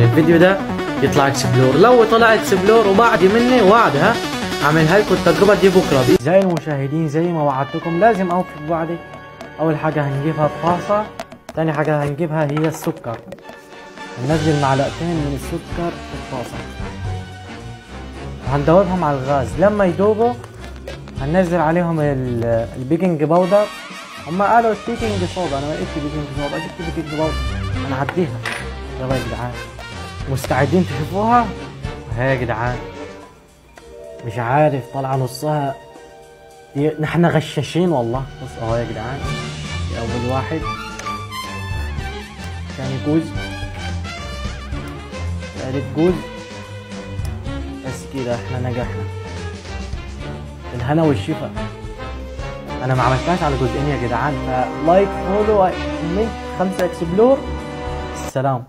الفيديو ده يطلع explore لو طلع explore وبعدي مني وعد ها؟ اعملها لكم التجربة دي بكرة. أعزائي المشاهدين زي ما وعدتكم لازم اوفي بوعدي أول حاجة هنجيبها الطاسه تاني حاجة هنجيبها هي السكر. هننزل معلقتين من السكر في الطاسة. وهندوبهم على الغاز. لما يدوبوا هننزل عليهم ال- ال baking powder. هم قالوا ال baking soda. أنا ما قلت baking soda قلت baking powder. أنا هديها يلا يا جدعان. مستعدين تشوفوها ها يا جدعان. مش عارف طالعه نصها. نحن غشاشين والله. بص اهو يا جدعان. دي أول واحد. ثاني جوز. ثالث جوز. بس كده إحنا نجحنا. الهنا والشفا. أنا ما عملتهاش على جزئين يا جدعان. فلايك فولو كومنت خمسة اكسبلور السلام.